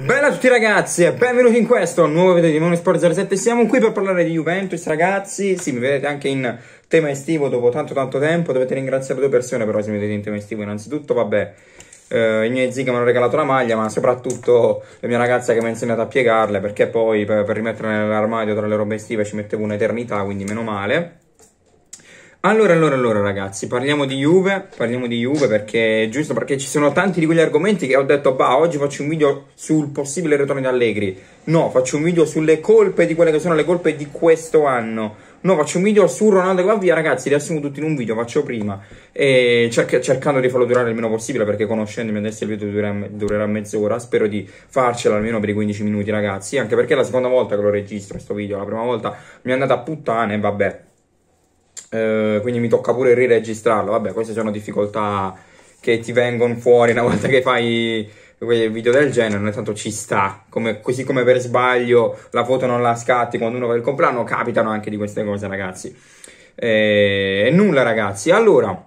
Bella a tutti ragazzi e benvenuti in questo nuovo video di Monosport 07 Siamo qui per parlare di Juventus ragazzi. Sì, mi vedete anche in tema estivo dopo tanto tanto tempo. Dovete ringraziare due persone però se mi vedete in tema estivo Innanzitutto, vabbè, eh, i miei zii che mi hanno regalato la maglia Ma soprattutto la mia ragazza che mi ha insegnato a piegarle Perché poi per, per rimetterle nell'armadio tra le robe estive ci mettevo un'eternità Quindi meno male allora, allora, allora ragazzi, parliamo di Juve, parliamo di Juve perché, giusto perché ci sono tanti di quegli argomenti che ho detto, bah, oggi faccio un video sul possibile ritorno di Allegri. No, faccio un video sulle colpe di quelle che sono le colpe di questo anno. No, faccio un video su Ronaldo che va via, ragazzi, li assumo tutti in un video, faccio prima. E cerc cercando di farlo durare il meno possibile perché conoscendomi adesso il video durerà, durerà mezz'ora. Spero di farcela almeno per i 15 minuti, ragazzi. Anche perché è la seconda volta che lo registro questo video. La prima volta mi è andata a puttane e vabbè. Eh, quindi mi tocca pure riregistrarlo. Vabbè, queste sono difficoltà che ti vengono fuori una volta che fai video del genere, ogni tanto ci sta. Come, così come per sbaglio la foto non la scatti quando uno va il compleanno, capitano anche di queste cose, ragazzi. Eh, e nulla, ragazzi. Allora,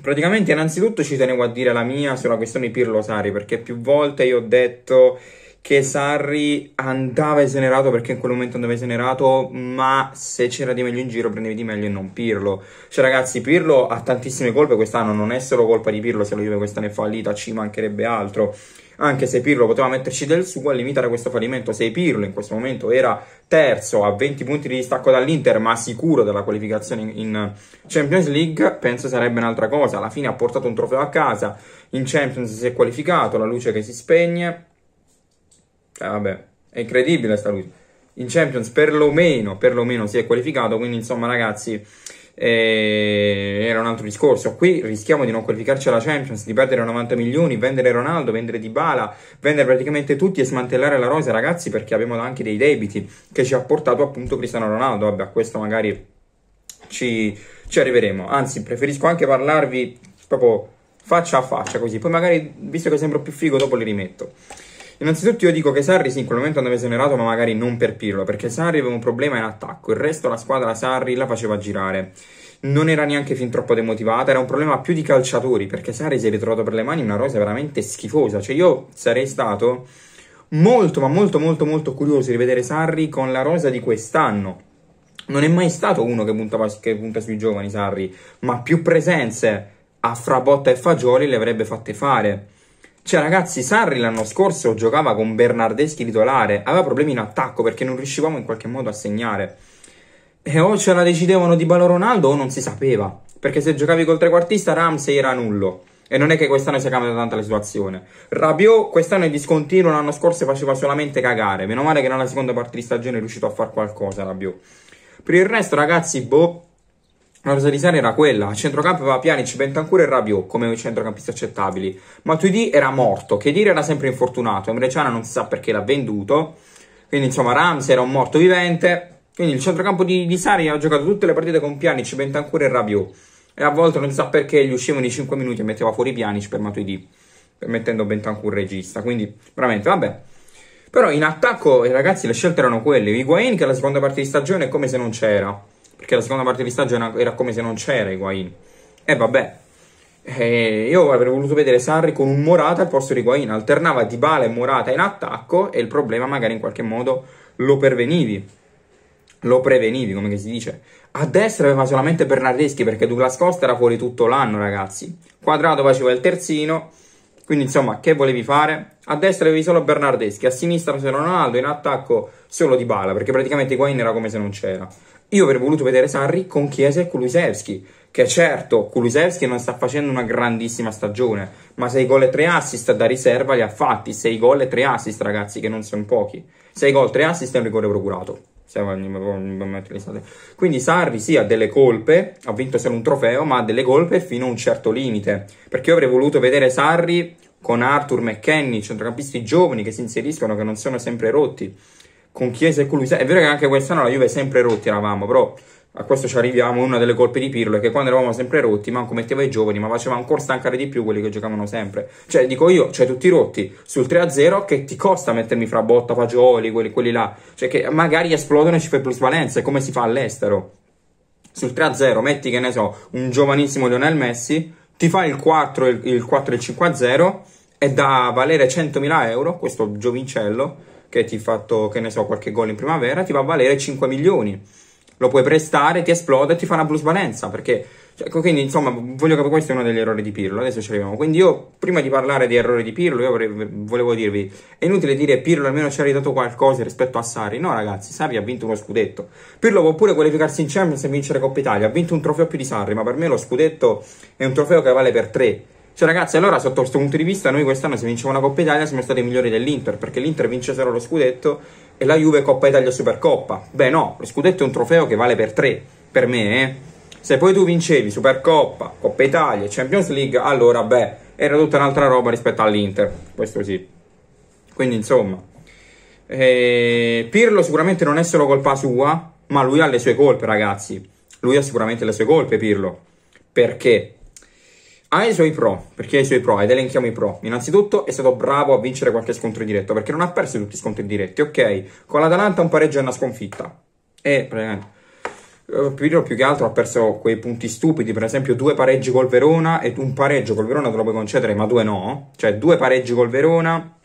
praticamente innanzitutto ci tenevo a dire la mia sulla questione Pirlo Sari, perché più volte io ho detto che Sarri andava esonerato perché in quel momento andava esonerato, ma se c'era di meglio in giro prendevi di meglio e non Pirlo. Cioè ragazzi, Pirlo ha tantissime colpe quest'anno, non è solo colpa di Pirlo se la Juve quest'anno è fallita, ci mancherebbe altro. Anche se Pirlo poteva metterci del suo a limitare questo fallimento, se Pirlo in questo momento era terzo a 20 punti di distacco dall'Inter, ma sicuro della qualificazione in Champions League, penso sarebbe un'altra cosa. Alla fine ha portato un trofeo a casa, in Champions si è qualificato, la luce che si spegne eh, vabbè, è incredibile sta luce. In Champions perlomeno, perlomeno si è qualificato, quindi insomma ragazzi eh, era un altro discorso. Qui rischiamo di non qualificarci alla Champions, di perdere 90 milioni, vendere Ronaldo, vendere Dybala, vendere praticamente tutti e smantellare la rosa ragazzi perché abbiamo anche dei debiti che ci ha portato appunto Cristiano Ronaldo. Vabbè, a questo magari ci, ci arriveremo. Anzi, preferisco anche parlarvi proprio faccia a faccia così, poi magari visto che sembro più figo dopo li rimetto. Innanzitutto io dico che Sarri sì, in quel momento andava esonerato, ma magari non per Pirlo, perché Sarri aveva un problema in attacco, il resto la squadra Sarri la faceva girare. Non era neanche fin troppo demotivata, era un problema più di calciatori, perché Sarri si è ritrovato per le mani una rosa veramente schifosa. Cioè io sarei stato molto, ma molto, molto, molto curioso di vedere Sarri con la rosa di quest'anno. Non è mai stato uno che, puntava, che punta sui giovani Sarri, ma più presenze a Frabotta e Fagioli le avrebbe fatte fare. Cioè, ragazzi, Sarri l'anno scorso giocava con Bernardeschi titolare, aveva problemi in attacco perché non riuscivamo in qualche modo a segnare. E o ce la decidevano di Balo Ronaldo o non si sapeva. Perché se giocavi col trequartista Ramsey era nullo. E non è che quest'anno sia cambiata tanta la situazione. Rabiot quest'anno è discontinuo, l'anno scorso faceva solamente cagare. Meno male che nella seconda parte di stagione è riuscito a fare qualcosa Rabiot. Per il resto, ragazzi, boh, la rosa di Sarri era quella, a centrocampo aveva Pjanic, Bentancur e Rabiot come centrocampisti accettabili. Matuidi era morto, Chedir era sempre infortunato, Emreciana non si sa perché l'ha venduto, quindi insomma Rams era un morto vivente, quindi il centrocampo di, di Sarri ha giocato tutte le partite con Pjanic, Bentancur e Rabiot. E a volte non si sa perché gli uscivano i 5 minuti e metteva fuori Pjanic per Matuidi, mettendo Bentancur regista, quindi veramente vabbè. Però in attacco, ragazzi, le scelte erano quelle. Higuain che la seconda parte di stagione è come se non c'era perché la seconda parte di stagione era come se non c'era Higuain. E vabbè, eh, io avrei voluto vedere Sarri con un Morata al posto di Higuain, alternava Dybala e Morata in attacco e il problema magari in qualche modo lo pervenivi. Lo prevenivi, come si dice. A destra aveva solamente Bernardeschi perché Douglas Costa era fuori tutto l'anno, ragazzi. Quadrato faceva il terzino. Quindi, insomma, che volevi fare? A destra avevi solo Bernardeschi, a sinistra c'era Ronaldo, in attacco solo Dybala, perché praticamente Higuain era come se non c'era. Io avrei voluto vedere Sarri con Chiesa e Kulusevski, che certo Kulusevski non sta facendo una grandissima stagione, ma 6 gol e 3 assist da riserva li ha fatti, 6 gol e 3 assist ragazzi, che non sono pochi. 6 gol, 3 assist e un rigore procurato. Quindi Sarri sì ha delle colpe, ha vinto solo un trofeo, ma ha delle colpe fino a un certo limite. Perché io avrei voluto vedere Sarri con Arthur, McKenny, centrocampisti giovani che si inseriscono, che non sono sempre rotti con Chiesa e con lui. È vero che anche quest'anno la Juve è sempre rotti eravamo, però a questo ci arriviamo. Una delle colpe di Pirlo è che quando eravamo sempre rotti, manco metteva i giovani, ma faceva ancora stancare di più quelli che giocavano sempre. Cioè, dico io, cioè tutti rotti sul 3-0 che ti costa mettermi fra botta, fagioli, quelli, quelli là. Cioè, che magari esplodono e ci fai plusvalenza, come si fa all'estero. Sul 3-0 metti, che ne so, un giovanissimo Lionel Messi, ti fa il 4 il, il 4 e il 5-0 è da valere 100.000 euro, questo giovincello, che ti ha fatto, che ne so, qualche gol in primavera, ti va a valere 5 milioni. Lo puoi prestare, ti esplode e ti fa una plusvalenza, perché cioè, quindi, insomma, voglio capire questo è uno degli errori di Pirlo. Adesso ci arriviamo. Quindi, io, prima di parlare di errori di Pirlo, io vorrei, volevo dirvi: è inutile dire Pirlo almeno ci ha ridato qualcosa rispetto a Sari. No, ragazzi, Sari ha vinto uno scudetto. Pirlo può pure qualificarsi in Champions e vincere Coppa Italia. Ha vinto un trofeo più di Sarri, ma per me lo scudetto è un trofeo che vale per tre. Cioè, ragazzi, allora, sotto questo punto di vista, noi quest'anno, se vinciamo una Coppa Italia, siamo stati migliori dell'Inter, perché l'Inter vince solo lo scudetto e la Juve Coppa Italia Supercoppa. Beh, no, lo scudetto è un trofeo che vale per tre. Per me, eh. Se poi tu vincevi Supercoppa, Coppa Italia e Champions League, allora beh, era tutta un'altra roba rispetto all'Inter, questo sì. Quindi insomma, eh, Pirlo sicuramente non è solo colpa sua, ma lui ha le sue colpe ragazzi. Lui ha sicuramente le sue colpe Pirlo. Perché? Ha i suoi pro, perché ha i suoi pro, ed elenchiamo i pro. Innanzitutto è stato bravo a vincere qualche scontro diretto, perché non ha perso tutti i scontri diretti, ok? Con l'Atalanta un pareggio e una sconfitta. E praticamente eh, più che altro ha perso quei punti stupidi, per esempio due pareggi col Verona e un pareggio col Verona te lo puoi concedere, ma due no. Cioè due pareggi col Verona,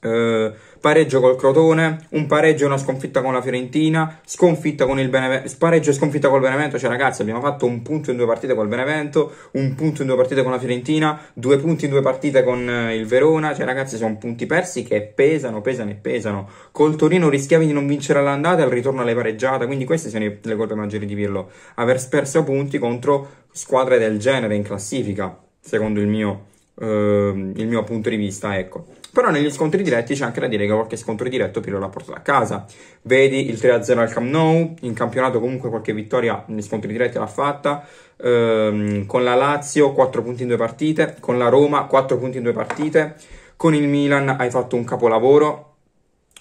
eh, pareggio col Crotone, un pareggio e una sconfitta con la Fiorentina, sconfitta con il Benevento, pareggio e sconfitta col Benevento, cioè ragazzi abbiamo fatto un punto in due partite col Benevento, un punto in due partite con la Fiorentina, due punti in due partite con eh, il Verona, cioè ragazzi sono punti persi che pesano, pesano e pesano. Col Torino rischiavi di non vincere all'andata e al ritorno alle pareggiate, quindi queste sono le colpe maggiori di Pirlo, aver perso punti contro squadre del genere in classifica, secondo il mio, eh, il mio punto di vista, ecco. Però negli scontri diretti c'è anche da dire che qualche scontro diretto Pirlo l'ha portato a casa. Vedi il 3-0 al Camp Nou, in campionato comunque qualche vittoria negli scontri diretti l'ha fatta. Ehm, con la Lazio 4 punti in due partite, con la Roma 4 punti in due partite, con il Milan hai fatto un capolavoro,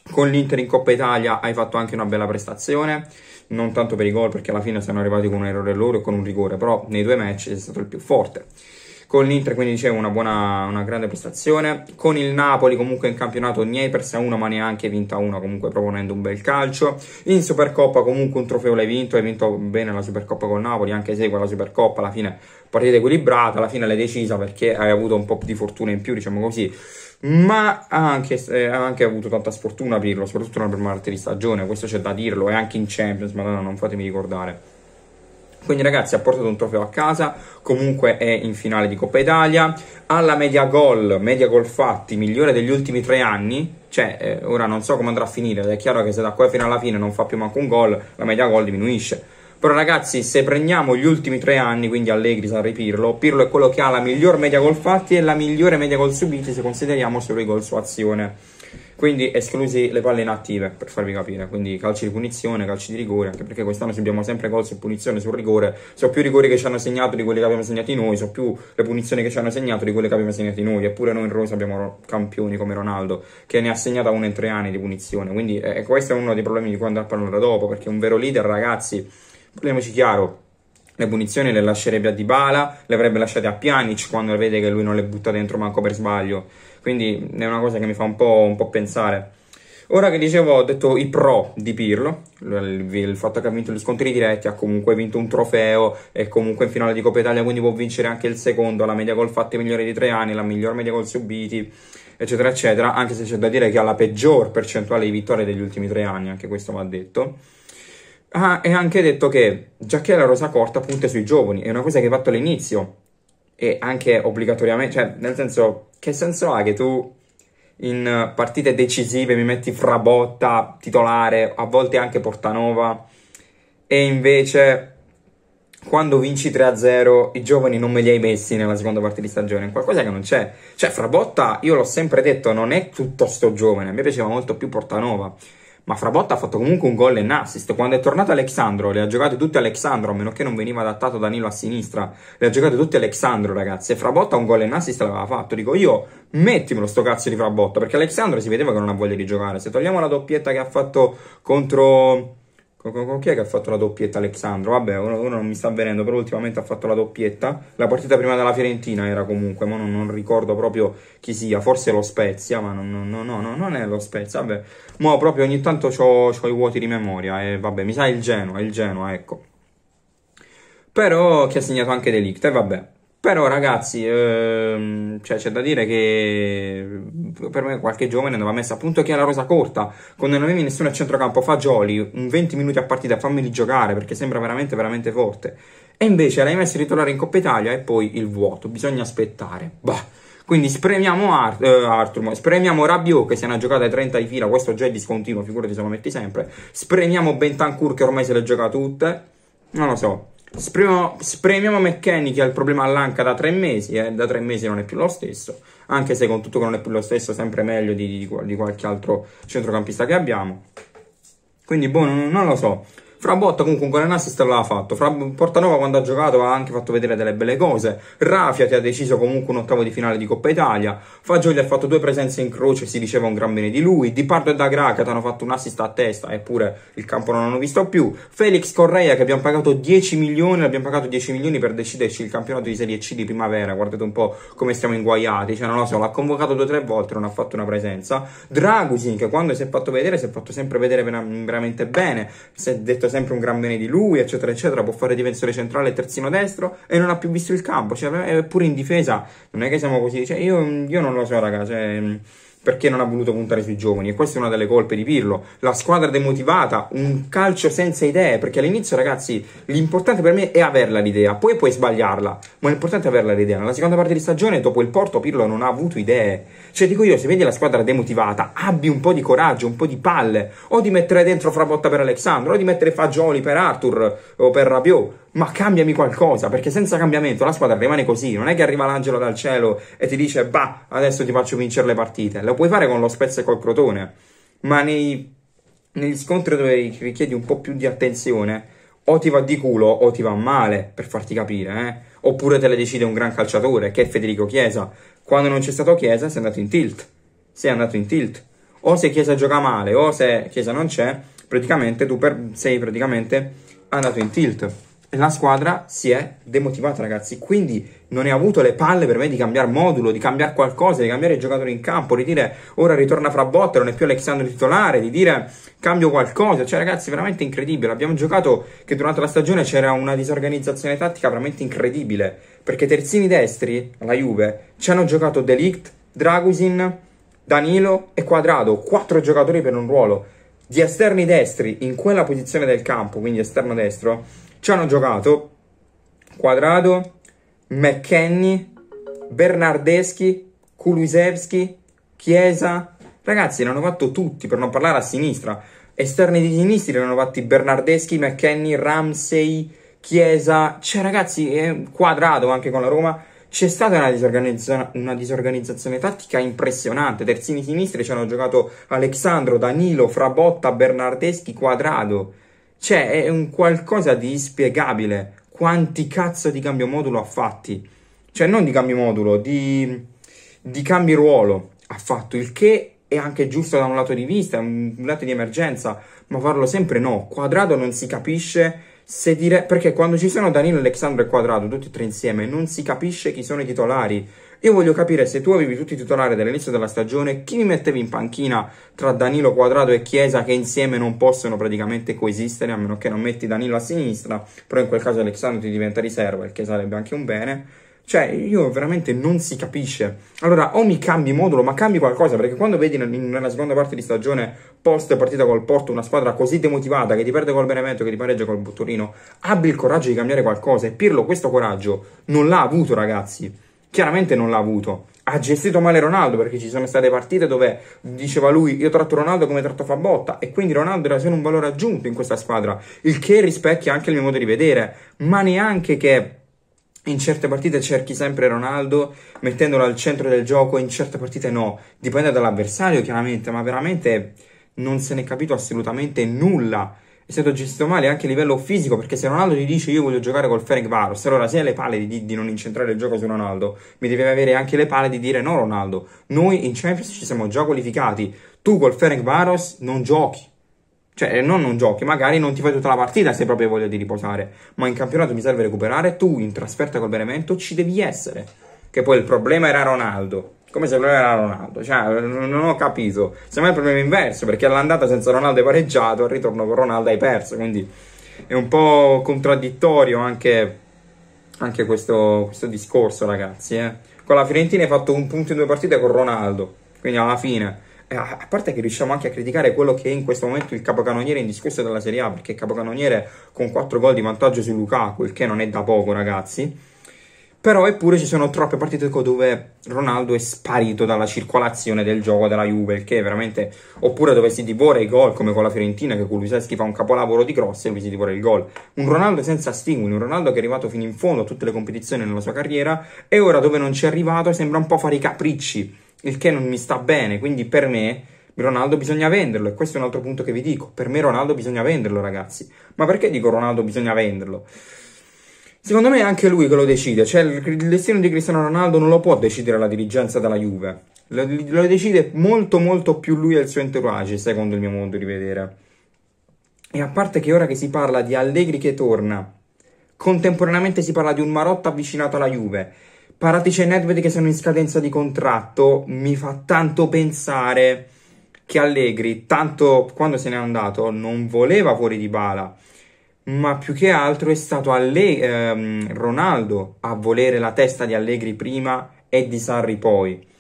con l'Inter in Coppa Italia hai fatto anche una bella prestazione non tanto per i gol perché alla fine sono arrivati con un errore loro e con un rigore, però nei due match sei stato il più forte. Con l'Inter, quindi dicevo, una buona, una grande prestazione. Con il Napoli, comunque in campionato, ne hai persa una, ma neanche vinta una, comunque proponendo un bel calcio. In Supercoppa, comunque un trofeo l'hai vinto. Hai vinto bene la Supercoppa con Napoli, anche se quella Supercoppa alla fine partita equilibrata, alla fine l'hai decisa perché hai avuto un po' di fortuna in più, diciamo così. Ma ha anche, eh, anche avuto tanta sfortuna Pirlo, soprattutto nella prima parte di stagione, questo c'è da dirlo, e anche in Champions, madonna, non fatemi ricordare. Quindi ragazzi ha portato un trofeo a casa, comunque è in finale di Coppa Italia, ha la media gol, media gol fatti migliore degli ultimi tre anni, cioè eh, ora non so come andrà a finire, è chiaro che se da qua fino alla fine non fa più manco un gol, la media gol diminuisce. Però ragazzi, se prendiamo gli ultimi tre anni, quindi Allegri, Sarri, Pirlo, Pirlo è quello che ha la miglior media gol fatti e la migliore media gol subiti se consideriamo solo i gol su azione. Quindi esclusi le palle inattive, per farvi capire. Quindi calci di punizione, calci di rigore, anche perché quest'anno subiamo sempre gol su punizione, sul rigore. So più rigori che ci hanno segnato di quelli che abbiamo segnati noi, so più le punizioni che ci hanno segnato di quelle che abbiamo segnati noi. Eppure noi in Rosa abbiamo campioni come Ronaldo, che ne ha segnata una in tre anni di punizione. Quindi eh, questo è uno dei problemi di cui andrò a parlare dopo, perché un vero leader, ragazzi, parliamoci chiaro, le punizioni le lascerebbe a Dybala, le avrebbe lasciate a Pjanic quando vede che lui non le butta dentro manco per sbaglio. Quindi è una cosa che mi fa un po', un po pensare. Ora che dicevo, ho detto i pro di Pirlo, il, fatto che ha vinto gli scontri diretti, ha comunque vinto un trofeo, è comunque in finale di Coppa Italia, quindi può vincere anche il secondo, la media gol fatti migliore di tre anni, la miglior media gol subiti, eccetera, eccetera, anche se c'è da dire che ha la peggior percentuale di vittorie degli ultimi tre anni, anche questo va detto. Ah, ha anche detto che, già che la rosa corta punta sui giovani, è una cosa che hai fatto all'inizio, e anche obbligatoriamente, cioè nel senso, che senso ha che tu in partite decisive mi metti Frabotta titolare, a volte anche Portanova, e invece quando vinci 3-0 i giovani non me li hai messi nella seconda parte di stagione, qualcosa che non c'è. Cioè Frabotta, io l'ho sempre detto, non è tutto sto giovane, a me piaceva molto più Portanova ma Frabotta ha fatto comunque un gol e un assist. Quando è tornato Alexandro, le ha giocate tutte Alexandro, a meno che non veniva adattato Danilo a sinistra, le ha giocate tutte Alexandro, ragazzi. E Frabotta un gol e un assist l'aveva fatto. Dico io, mettimelo sto cazzo di Frabotta, perché Alexandro si vedeva che non ha voglia di giocare. Se togliamo la doppietta che ha fatto contro con, chi è che ha fatto la doppietta Alexandro? Vabbè, uno, non mi sta avvenendo, però ultimamente ha fatto la doppietta. La partita prima della Fiorentina era comunque, ma non, non, ricordo proprio chi sia, forse lo Spezia, ma non, non, no, no, non è lo Spezia, vabbè. Ma proprio ogni tanto ho i vuoti di memoria e vabbè, mi sa il Genoa, il Genoa, ecco. Però che ha segnato anche Delict, e vabbè. Però ragazzi, ehm, cioè, c'è da dire che per me qualche giovane andava messa appunto che è la rosa corta, quando non avevi nessuno a centrocampo, fagioli, un 20 minuti a partita, fammeli giocare perché sembra veramente veramente forte. E invece l'hai messo a ritrovare in Coppa Italia e poi il vuoto, bisogna aspettare. Bah. Quindi spremiamo Ar- eh, Arthur, spremiamo Rabiot che si è una giocata ai 30 di fila, questo già è discontinuo, figurati se lo metti sempre. Spremiamo Bentancur che ormai se le gioca tutte. Non lo so. Spremiamo, spremiamo McKenny che ha il problema all'anca da tre mesi, eh, da tre mesi non è più lo stesso, anche se con tutto che non è più lo stesso, sempre meglio di, di, di qualche altro centrocampista che abbiamo. Quindi, boh, non, non lo so. Frabotta comunque un gol in assist l'ha fatto. Fra Portanova quando ha giocato ha anche fatto vedere delle belle cose. Rafia ti ha deciso comunque un ottavo di finale di Coppa Italia. Fagioli ha fatto due presenze in croce, si diceva un gran bene di lui. Di Pardo e da Graca ti hanno fatto un assist a testa, eppure il campo non hanno visto più. Felix Correia che abbiamo pagato 10 milioni, l'abbiamo pagato 10 milioni per deciderci il campionato di Serie C di primavera. Guardate un po' come stiamo inguaiati. Cioè non lo so, l'ha convocato due o tre volte, non ha fatto una presenza. Dragusin che quando si è fatto vedere si è fatto sempre vedere veramente bene. Si è detto sempre un gran bene di lui, eccetera, eccetera, può fare difensore centrale e terzino destro e non ha più visto il campo, cioè, pure in difesa non è che siamo così, cioè, io, io non lo so, raga, cioè, perché non ha voluto puntare sui giovani e questa è una delle colpe di Pirlo. La squadra demotivata, un calcio senza idee perché all'inizio ragazzi l'importante per me è averla l'idea poi puoi sbagliarla, ma l'importante è averla l'idea. Nella seconda parte di stagione dopo il Porto Pirlo non ha avuto idee. Cioè dico io se vedi la squadra demotivata abbi un po' di coraggio, un po' di palle o di mettere dentro Frabotta per Alessandro o di mettere Fagioli per Arthur o per Rabiot ma cambiami qualcosa, perché senza cambiamento la squadra rimane così, non è che arriva l'angelo dal cielo e ti dice, bah, adesso ti faccio vincere le partite, lo puoi fare con lo Spezia e col Crotone, ma nei, negli scontri dove richiedi un po' più di attenzione, o ti va di culo o ti va male, per farti capire, eh? oppure te le decide un gran calciatore, che è Federico Chiesa, quando non c'è stato Chiesa sei andato in tilt, sei andato in tilt, o se Chiesa gioca male, o se Chiesa non c'è, praticamente tu per, sei praticamente andato in tilt la squadra si è demotivata, ragazzi. Quindi non hai avuto le palle per me di cambiare modulo, di cambiare qualcosa, di cambiare i giocatori in campo, di dire ora ritorna fra botte, non è più Alexandro titolare, di dire cambio qualcosa. Cioè, ragazzi, veramente incredibile. Abbiamo giocato che durante la stagione c'era una disorganizzazione tattica veramente incredibile. Perché terzini destri, la Juve, ci hanno giocato Delict, Dragusin, Danilo e Quadrado. Quattro giocatori per un ruolo. Di esterni destri in quella posizione del campo, quindi esterno destro ci hanno giocato Quadrado, McKenny, Bernardeschi, Kulusevski, Chiesa. Ragazzi, l'hanno fatto tutti, per non parlare a sinistra. Esterni di sinistri l'hanno fatti Bernardeschi, McKenny, Ramsey, Chiesa. Cioè, ragazzi, è quadrato anche con la Roma. C'è stata una, disorganizza- una, disorganizzazione tattica impressionante. Terzini sinistri ci hanno giocato Alexandro, Danilo, Frabotta, Bernardeschi, Quadrado. Cioè, è un qualcosa di inspiegabile. Quanti cazzo di cambio modulo ha fatti? Cioè, non di cambio modulo, di, di cambio ruolo ha fatto, il che è anche giusto da un lato di vista, un lato di emergenza, ma farlo sempre no. Quadrado non si capisce se dire... Perché quando ci sono Danilo, Alexandro e Quadrado, tutti e tre insieme, non si capisce chi sono i titolari. Io voglio capire se tu avevi tutti i titolari dall'inizio della stagione, chi mi mettevi in panchina tra Danilo Quadrado e Chiesa che insieme non possono praticamente coesistere, a meno che non metti Danilo a sinistra, però in quel caso Alexandro ti diventa riserva, il che sarebbe anche un bene. Cioè, io veramente non si capisce. Allora, o mi cambi modulo, ma cambi qualcosa, perché quando vedi nella seconda parte di stagione, post partita col Porto, una squadra così demotivata che ti perde col Benevento, che ti pareggia col Buttorino, abbi il coraggio di cambiare qualcosa. E Pirlo questo coraggio non l'ha avuto, ragazzi chiaramente non l'ha avuto. Ha gestito male Ronaldo perché ci sono state partite dove diceva lui io tratto Ronaldo come tratto Fabotta e quindi Ronaldo era solo un valore aggiunto in questa squadra, il che rispecchia anche il mio modo di vedere, ma neanche che in certe partite cerchi sempre Ronaldo mettendolo al centro del gioco, in certe partite no, dipende dall'avversario chiaramente, ma veramente non se ne è capito assolutamente nulla è stato gestito male anche a livello fisico perché se Ronaldo ti dice io voglio giocare col Ferenc Varos allora se hai le palle di, di, non incentrare il gioco su Ronaldo mi devi avere anche le palle di dire no Ronaldo noi in Champions ci siamo già qualificati. Tu col Ferenc Varos non giochi. Cioè non non giochi magari non ti fai tutta la partita se proprio hai voglia di riposare ma in campionato mi serve recuperare tu in trasferta col Benevento ci devi essere. Che poi il problema era Ronaldo come se non era Ronaldo. Cioè, non ho capito. Semmai il problema inverso, perché all'andata senza Ronaldo hai pareggiato, al ritorno con Ronaldo hai perso, quindi è un po' contraddittorio anche anche questo, questo discorso, ragazzi. Eh. Con la Fiorentina hai fatto un punto in due partite con Ronaldo, quindi alla fine a parte che riusciamo anche a criticare quello che è in questo momento il capocannoniere indiscusso della Serie A, perché capocannoniere con 4 gol di vantaggio su Lukaku, il che non è da poco, ragazzi. Però eppure ci sono troppe partite dove Ronaldo è sparito dalla circolazione del gioco della Juve, che veramente... Oppure dove si divora i gol, come con la Fiorentina, che Kuluseschi fa un capolavoro di cross e lui si divora il gol. Un Ronaldo senza stimoli, un Ronaldo che è arrivato fino in fondo a tutte le competizioni nella sua carriera e ora dove non ci è arrivato sembra un po' fare i capricci il che non mi sta bene, quindi per me Ronaldo bisogna venderlo e questo è un altro punto che vi dico, per me Ronaldo bisogna venderlo ragazzi, ma perché dico Ronaldo bisogna venderlo? Secondo me è anche lui che lo decide, cioè il destino di Cristiano Ronaldo non lo può decidere la dirigenza della Juve, lo, lo decide molto molto più lui e il suo entourage, secondo il mio modo di vedere. E a parte che ora che si parla di Allegri che torna, contemporaneamente si parla di un Marotta avvicinato alla Juve, Paratici e Nedved che sono in scadenza di contratto mi fa tanto pensare che Allegri, tanto quando se n'è andato, non voleva fuori di bala, ma più che altro è stato Alle- ehm, Ronaldo a volere la testa di Allegri prima e di Sarri poi.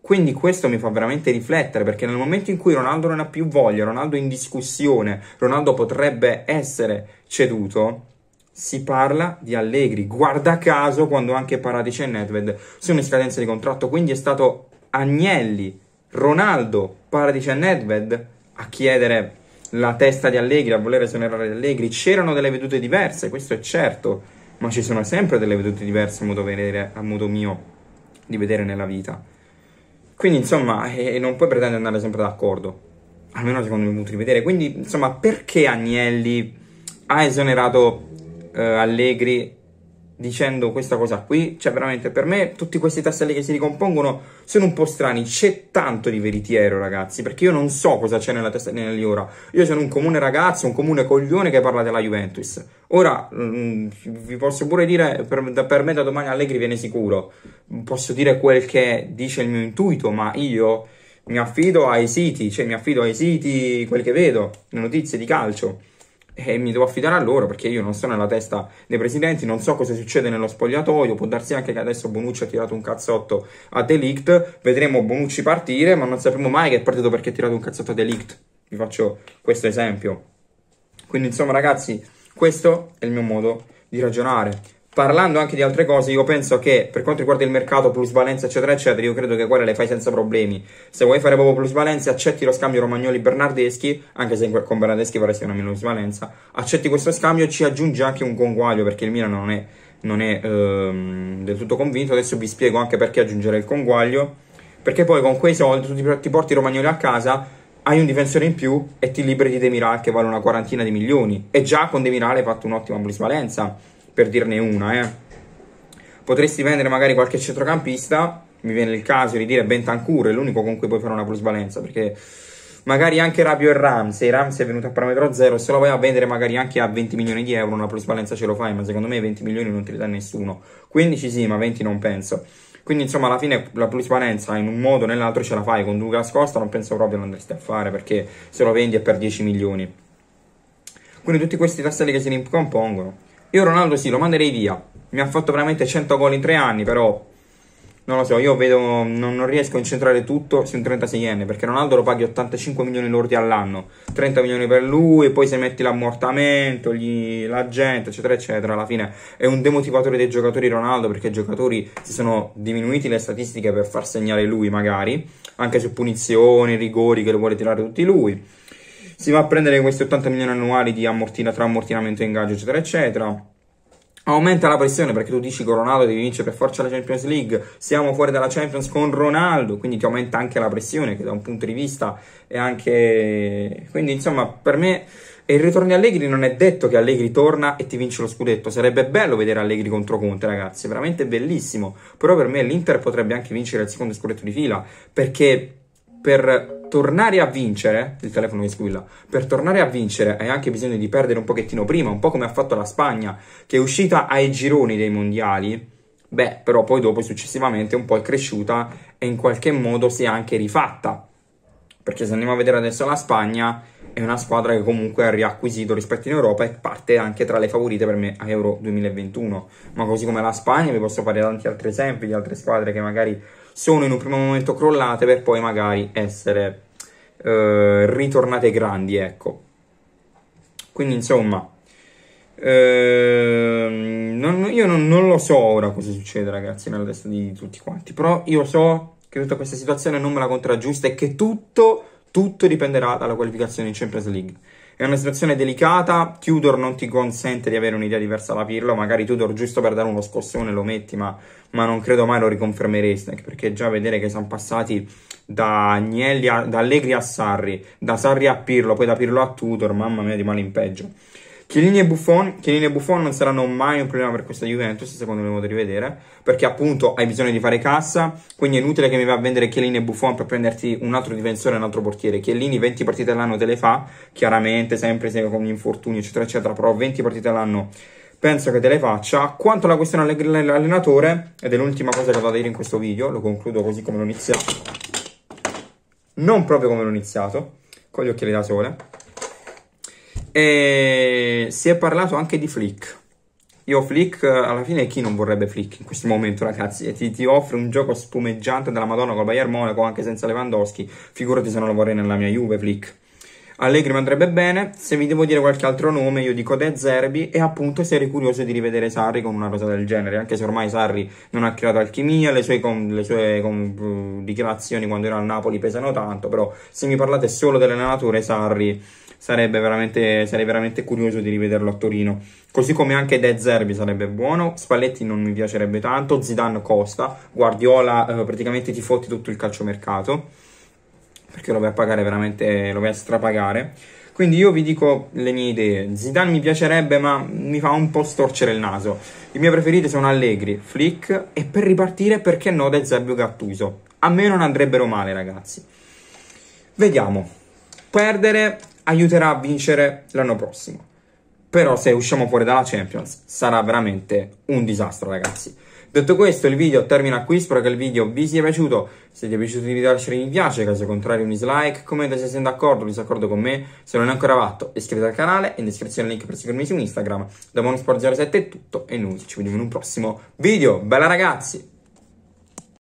Quindi questo mi fa veramente riflettere perché nel momento in cui Ronaldo non ha più voglia, Ronaldo è in discussione, Ronaldo potrebbe essere ceduto, si parla di Allegri. Guarda caso quando anche Paradice e Nedved sono in scadenza di contratto, quindi è stato Agnelli, Ronaldo, Paradice e Nedved a chiedere la testa di Allegri, a voler esonerare Allegri. C'erano delle vedute diverse, questo è certo, ma ci sono sempre delle vedute diverse a modo, vedere, a modo mio di vedere nella vita. Quindi, insomma, eh, non puoi pretendere di andare sempre d'accordo, almeno secondo il mio punto di vedere. Quindi, insomma, perché Agnelli ha esonerato eh, Allegri dicendo questa cosa qui, cioè veramente per me tutti questi tasselli che si ricompongono sono un po' strani, c'è tanto di veritiero ragazzi, perché io non so cosa c'è nella testa di Liora, io sono un comune ragazzo, un comune coglione che parla della Juventus, ora mh, mm, vi posso pure dire, per, per me da domani Allegri viene sicuro, posso dire quel che dice il mio intuito, ma io mi affido ai siti, cioè mi affido ai siti, quelli che vedo, le notizie di calcio, e mi devo affidare a loro perché io non sto nella testa dei presidenti, non so cosa succede nello spogliatoio, può darsi anche che adesso Bonucci ha tirato un cazzotto a Delict, vedremo Bonucci partire, ma non sapremo mai che è partito perché ha tirato un cazzotto a Delict. Vi faccio questo esempio. Quindi insomma ragazzi, questo è il mio modo di ragionare. Parlando anche di altre cose, io penso che per quanto riguarda il mercato, plusvalenza, eccetera, eccetera, io credo che quelle le fai senza problemi. Se vuoi fare proprio plusvalenza, accetti lo scambio Romagnoli-Bernardeschi, anche se con Bernardeschi faresti una plusvalenza. Accetti questo scambio ci aggiungi anche un conguaglio, perché il Milan non è, non è ehm, del tutto convinto. Adesso vi spiego anche perché aggiungere il conguaglio. Perché poi con quei soldi tu ti, ti porti Romagnoli a casa, hai un difensore in più e ti liberi di Demiral che vale una quarantina di milioni. E già con Demiral hai fatto un'ottima plusvalenza per dirne una, eh. Potresti vendere magari qualche centrocampista, mi viene il caso di dire Bentancur è l'unico con cui puoi fare una plusvalenza, perché magari anche Rabio e Ramsey, Ramsey è venuto a parametro zero, se lo vai a vendere magari anche a 20 milioni di euro, una plusvalenza ce lo fai, ma secondo me 20 milioni non te li dà nessuno. 15 sì, ma 20 non penso. Quindi insomma alla fine la plusvalenza in un modo o nell'altro ce la fai, con Douglas Costa non penso proprio lo andresti a fare, perché se lo vendi è per 10 milioni. Quindi tutti questi tasselli che si ricompongono io Ronaldo sì, lo manderei via. Mi ha fatto veramente 100 gol in 3 anni, però non lo so, io vedo non, non riesco a incentrare tutto su un 36enne, perché Ronaldo lo paghi 85 milioni lordi all'anno, 30 milioni per lui, poi se metti l'ammortamento, gli, la gente, eccetera, eccetera, alla fine è un demotivatore dei giocatori Ronaldo, perché i giocatori si sono diminuiti le statistiche per far segnare lui magari, anche su punizioni, rigori che lo vuole tirare tutti lui si va a prendere questi 80 milioni annuali di ammortina, tra ammortinamento e ingaggio, eccetera, eccetera. Aumenta la pressione perché tu dici con Ronaldo devi vincere per forza la Champions League, siamo fuori dalla Champions con Ronaldo, quindi ti aumenta anche la pressione che da un punto di vista è anche... Quindi insomma per me il ritorno di Allegri non è detto che Allegri torna e ti vince lo scudetto, sarebbe bello vedere Allegri contro Conte ragazzi, è veramente bellissimo, però per me l'Inter potrebbe anche vincere il secondo scudetto di fila perché per tornare a vincere, il telefono mi squilla, per tornare a vincere hai anche bisogno di perdere un pochettino prima, un po' come ha fatto la Spagna, che è uscita ai gironi dei mondiali, beh, però poi dopo successivamente un po' è cresciuta e in qualche modo si è anche rifatta. Perché se andiamo a vedere adesso la Spagna, è una squadra che comunque ha riacquisito rispetto in Europa e parte anche tra le favorite per me a Euro 2021. Ma così come la Spagna, vi posso fare tanti altri esempi di altre squadre che magari sono in un primo momento crollate per poi magari essere eh, ritornate grandi, ecco. Quindi insomma, eh, non, io non, non, lo so ora cosa succede ragazzi nella testa di tutti quanti, però io so che tutta questa situazione non me la conterà e che tutto, tutto dipenderà dalla qualificazione in Champions League. È una situazione delicata, Tudor non ti consente di avere un'idea diversa da Pirlo, magari Tudor giusto per dare uno scossone lo metti, ma, ma non credo mai lo riconfermeresti, perché già vedere che sono passati da Agnelli a, da Allegri a Sarri, da Sarri a Pirlo, poi da Pirlo a Tudor, mamma mia di male in peggio. Chiellini e Buffon, Chiellini e Buffon non saranno mai un problema per questa Juventus, secondo il modo di vedere, perché appunto hai bisogno di fare cassa, quindi è inutile che mi va a vendere Chiellini e Buffon per prenderti un altro difensore e un altro portiere. Chiellini 20 partite all'anno te le fa, chiaramente, sempre se con gli infortuni, eccetera, eccetera, però 20 partite all'anno penso che te le faccia. Quanto alla questione dell'allenatore, ed è l'ultima cosa che vado a dire in questo video, lo concludo così come l'ho iniziato, non proprio come l'ho iniziato, con gli occhiali da sole. E si è parlato anche di Flick. Io Flick, alla fine chi non vorrebbe Flick in questo momento, ragazzi? Ti, ti offre un gioco spumeggiante della Madonna col Bayern Monaco, anche senza Lewandowski. Figurati se non lo vorrei nella mia Juve, Flick. Allegri mi andrebbe bene. Se vi devo dire qualche altro nome, io dico De Zerbi. E appunto sarei curioso di rivedere Sarri con una rosa del genere. Anche se ormai Sarri non ha creato alchimia, le sue, con, le sue con, uh, dichiarazioni quando era al Napoli pesano tanto. Però se mi parlate solo dell'allenatore, Sarri sarebbe veramente, sarei veramente curioso di rivederlo a Torino. Così come anche De Zerbi sarebbe buono, Spalletti non mi piacerebbe tanto, Zidane Costa, Guardiola eh, praticamente ti fotti tutto il calciomercato, perché lo vai a pagare veramente, lo vai a strapagare. Quindi io vi dico le mie idee. Zidane mi piacerebbe, ma mi fa un po' storcere il naso. I miei preferiti sono Allegri, Flick e per ripartire, perché no, De Zerbi Gattuso. A me non andrebbero male, ragazzi. Vediamo. Perdere aiuterà a vincere l'anno prossimo. Però se usciamo fuori dalla Champions sarà veramente un disastro, ragazzi. Detto questo, il video termina qui. Spero che il video vi sia piaciuto. Se ti è piaciuto, di lasciare mi piace. Caso contrario, un dislike. Commenta se siete d'accordo o disaccordo con me. Se non è ancora fatto, iscrivetevi al canale. In descrizione il link per seguirmi su Instagram. Da Monosport07 è tutto. E noi ci vediamo in un prossimo video. Bella, ragazzi!